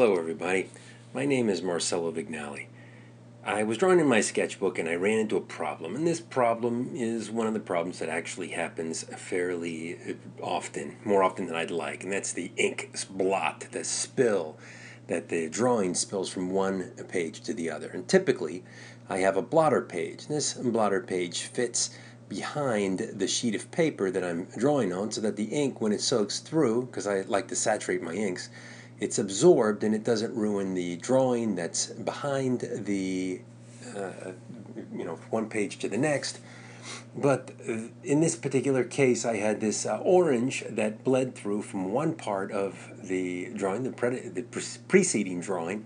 Hello, everybody. My name is Marcelo Vignali. I was drawing in my sketchbook and I ran into a problem, and this problem is one of the problems that actually happens fairly often, more often than I'd like, and that's the ink blot, the spill that the drawing spills from one page to the other. And typically, I have a blotter page. This blotter page fits behind the sheet of paper that I'm drawing on so that the ink, when it soaks through, because I like to saturate my inks, it's absorbed and it doesn't ruin the drawing that's behind the, uh, you know, one page to the next. But in this particular case, I had this uh, orange that bled through from one part of the drawing, the, pre- the pre- preceding drawing,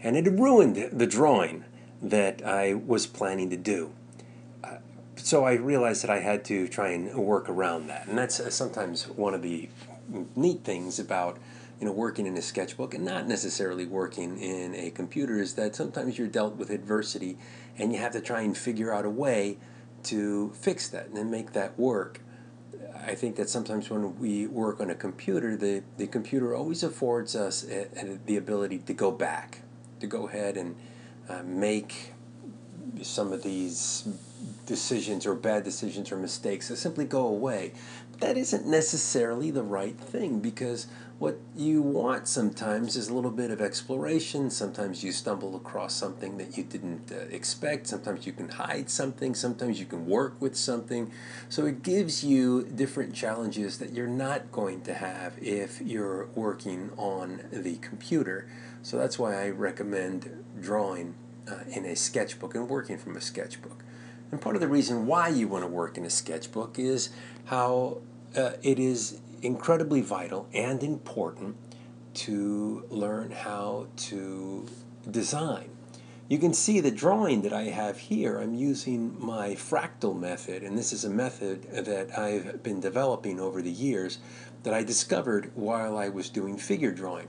and it ruined the drawing that I was planning to do. Uh, so I realized that I had to try and work around that. And that's uh, sometimes one of the neat things about you know, working in a sketchbook and not necessarily working in a computer is that sometimes you're dealt with adversity and you have to try and figure out a way to fix that and then make that work. I think that sometimes when we work on a computer, the, the computer always affords us a, a, the ability to go back, to go ahead and uh, make some of these decisions or bad decisions or mistakes that simply go away. But that isn't necessarily the right thing because what you want sometimes is a little bit of exploration. Sometimes you stumble across something that you didn't uh, expect. Sometimes you can hide something. Sometimes you can work with something. So it gives you different challenges that you're not going to have if you're working on the computer. So that's why I recommend drawing uh, in a sketchbook and working from a sketchbook. And part of the reason why you want to work in a sketchbook is how uh, it is incredibly vital and important to learn how to design. You can see the drawing that I have here. I'm using my fractal method, and this is a method that I've been developing over the years that I discovered while I was doing figure drawing.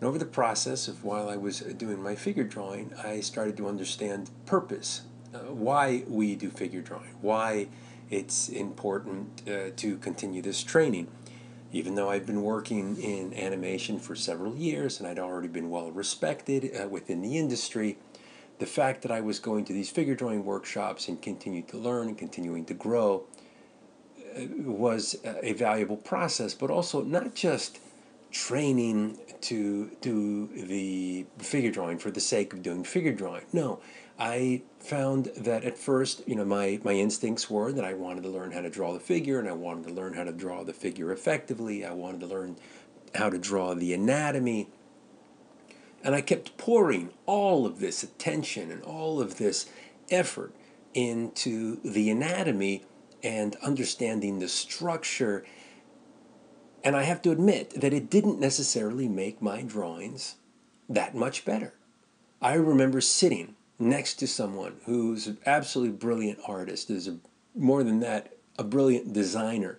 And over the process of while I was doing my figure drawing, I started to understand purpose, uh, why we do figure drawing, why it's important uh, to continue this training. Even though I'd been working in animation for several years and I'd already been well respected uh, within the industry, the fact that I was going to these figure drawing workshops and continuing to learn and continuing to grow uh, was a valuable process, but also not just training to do the figure drawing for the sake of doing figure drawing. No, I found that at first, you know, my, my instincts were that I wanted to learn how to draw the figure and I wanted to learn how to draw the figure effectively. I wanted to learn how to draw the anatomy. And I kept pouring all of this attention and all of this effort into the anatomy and understanding the structure and I have to admit that it didn't necessarily make my drawings that much better. I remember sitting next to someone who's an absolutely brilliant artist, is a, more than that, a brilliant designer.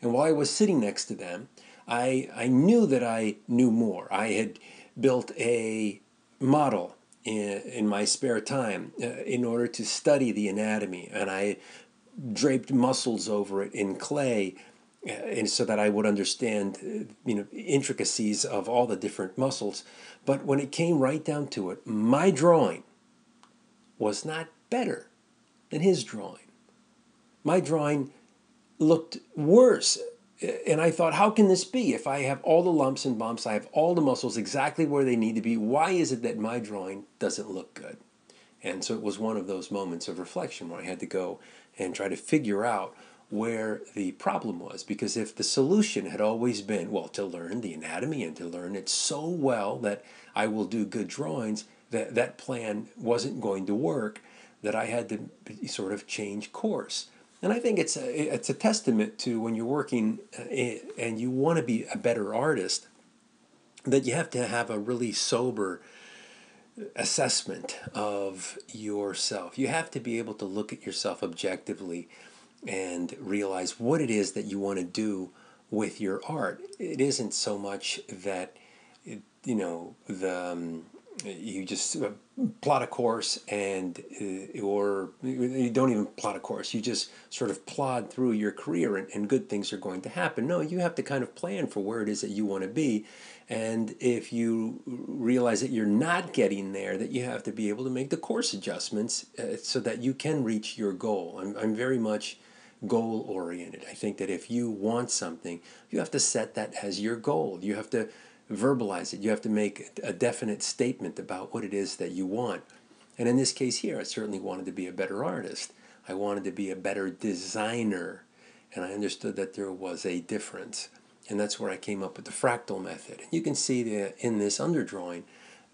And while I was sitting next to them, I, I knew that I knew more. I had built a model in, in my spare time uh, in order to study the anatomy, and I draped muscles over it in clay and so that I would understand, uh, you know, intricacies of all the different muscles. But when it came right down to it, my drawing was not better than his drawing. My drawing looked worse. And I thought, how can this be? If I have all the lumps and bumps, I have all the muscles exactly where they need to be, why is it that my drawing doesn't look good? And so it was one of those moments of reflection where I had to go and try to figure out where the problem was. Because if the solution had always been, well, to learn the anatomy and to learn it so well that I will do good drawings, that, that plan wasn't going to work, that I had to sort of change course. And I think it's a, it's a testament to when you're working uh, and you want to be a better artist, that you have to have a really sober assessment of yourself. You have to be able to look at yourself objectively and realize what it is that you want to do with your art. It isn't so much that, you know, the, um, you just uh, plot a course and uh, or you don't even plot a course. You just sort of plod through your career and, and good things are going to happen. No you have to kind of plan for where it is that you want to be. And if you realize that you're not getting there that you have to be able to make the course adjustments uh, so that you can reach your goal. I'm, I'm very much goal oriented i think that if you want something you have to set that as your goal you have to verbalize it. You have to make a definite statement about what it is that you want. And in this case here, I certainly wanted to be a better artist. I wanted to be a better designer. And I understood that there was a difference. And that's where I came up with the fractal method. And you can see the, in this underdrawing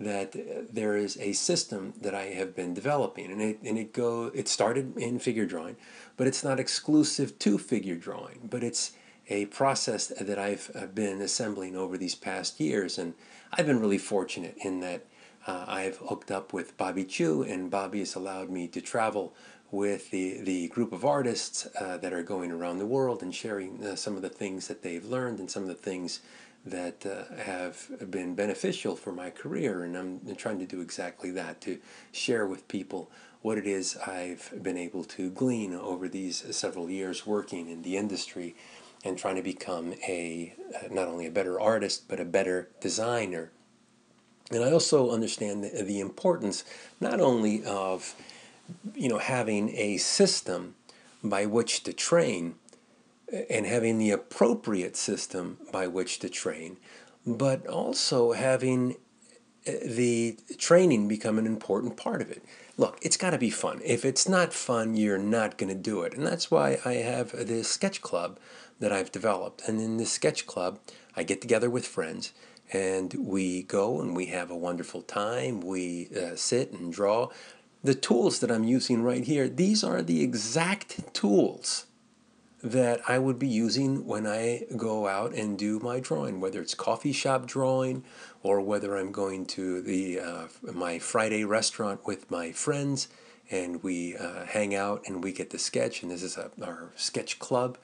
that there is a system that I have been developing. And it, and it, go, it started in figure drawing, but it's not exclusive to figure drawing. But it's a process that I've been assembling over these past years. And I've been really fortunate in that uh, I've hooked up with Bobby Chiu, and Bobby has allowed me to travel with the, the group of artists uh, that are going around the world and sharing uh, some of the things that they've learned and some of the things that uh, have been beneficial for my career. And I'm trying to do exactly that to share with people what it is I've been able to glean over these several years working in the industry and trying to become a uh, not only a better artist but a better designer. And I also understand the, the importance not only of you know having a system by which to train and having the appropriate system by which to train, but also having uh, the training become an important part of it. Look, it's got to be fun. If it's not fun, you're not going to do it. And that's why I have this sketch club that I've developed. And in this sketch club, I get together with friends and we go and we have a wonderful time. We uh, sit and draw. The tools that I'm using right here, these are the exact tools that I would be using when I go out and do my drawing, whether it's coffee shop drawing or whether I'm going to the uh, my Friday restaurant with my friends and we uh, hang out and we get to sketch. And this is a, our sketch club.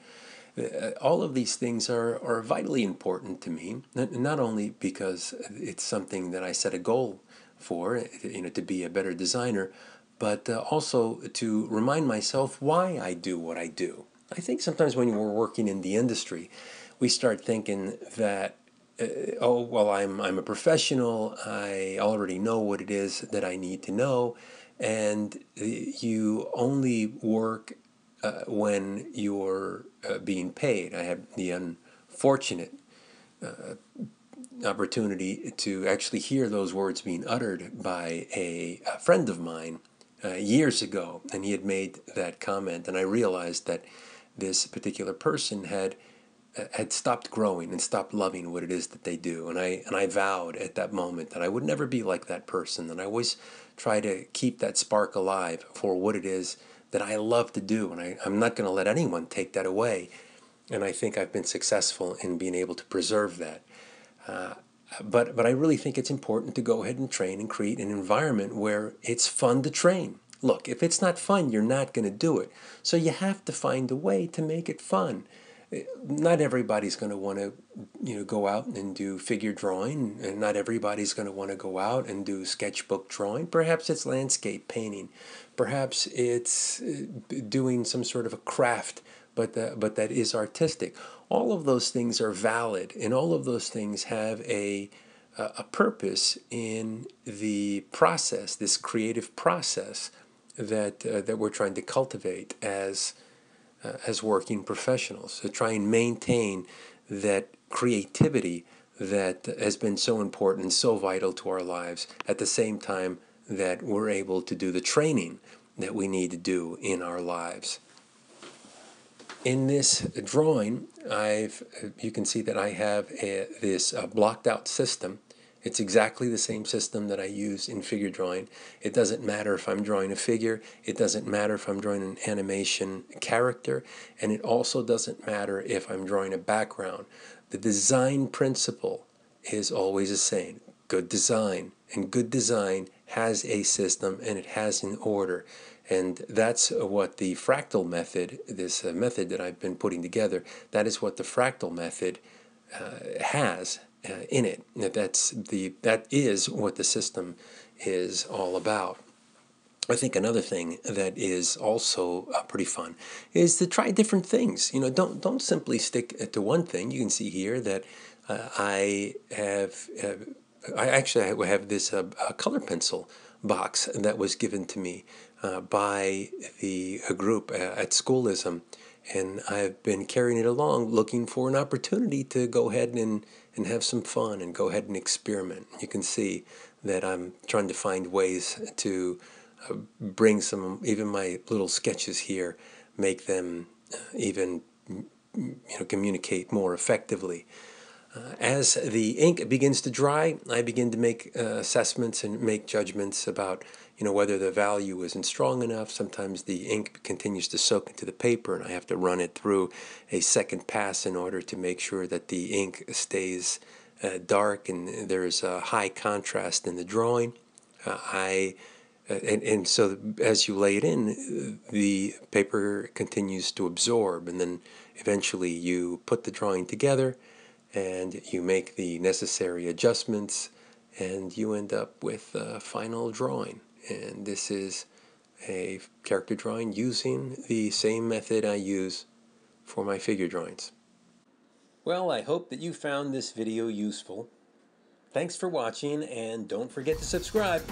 Uh, all of these things are, are vitally important to me, not only because it's something that I set a goal for, you know, to be a better designer, but uh, also to remind myself why I do what I do. I think sometimes when we're working in the industry, we start thinking that, uh, oh, well, I'm, I'm a professional, I already know what it is that I need to know, and uh, you only work uh, when you're uh, being paid. I had the unfortunate uh, opportunity to actually hear those words being uttered by a, a friend of mine uh, years ago, and he had made that comment, and I realized that this particular person had uh, had stopped growing and stopped loving what it is that they do, and I and I vowed at that moment that I would never be like that person, and I always try to keep that spark alive for what it is that I love to do, and I, I'm not going to let anyone take that away. And I think I've been successful in being able to preserve that. Uh, but but I really think it's important to go ahead and train and create an environment where it's fun to train. Look, if it's not fun, you're not going to do it. So you have to find a way to make it fun. Not everybody's going to want to you know go out and do figure drawing and not everybody's going to want to go out and do sketchbook drawing. Perhaps it's landscape painting. Perhaps it's uh, doing some sort of a craft but the, but that is artistic. All of those things are valid and all of those things have a a purpose in the process this creative process that uh, that we're trying to cultivate as uh, as working professionals to try and maintain that creativity that has been so important so vital to our lives at the same time that we're able to do the training that we need to do in our lives. In this drawing, I've you can see that I have a, this uh, blocked out system it's exactly the same system that I use in figure drawing. It doesn't matter if I'm drawing a figure, it doesn't matter if I'm drawing an animation character, and it also doesn't matter if I'm drawing a background. The design principle is always the same. Good design. And good design has a system and it has an order. And that's what the fractal method, this uh, method that I've been putting together, that is what the fractal method uh, has uh, in it. That's the that is what the system is all about. I think another thing that is also uh, pretty fun is to try different things. You know, don't don't simply stick to one thing. You can see here that uh, I have uh, I actually have this uh, color pencil box that was given to me uh, by the group uh, at Schoolism, and I've been carrying it along, looking for an opportunity to go ahead and and have some fun and go ahead and experiment. You can see that I'm trying to find ways to uh, bring some, even my little sketches here, make them uh, even, you know, communicate more effectively. Uh, as the ink begins to dry, I begin to make uh, assessments and make judgments about, you know, whether the value isn't strong enough. Sometimes the ink continues to soak into the paper, and I have to run it through a second pass in order to make sure that the ink stays uh, dark and there's a high contrast in the drawing. Uh, I uh, and, and so as you lay it in, the paper continues to absorb, and then eventually you put the drawing together and you make the necessary adjustments, and you end up with a final drawing. And this is a character drawing using the same method I use for my figure drawings. Well, I hope that you found this video useful. Thanks for watching, and don't forget to subscribe.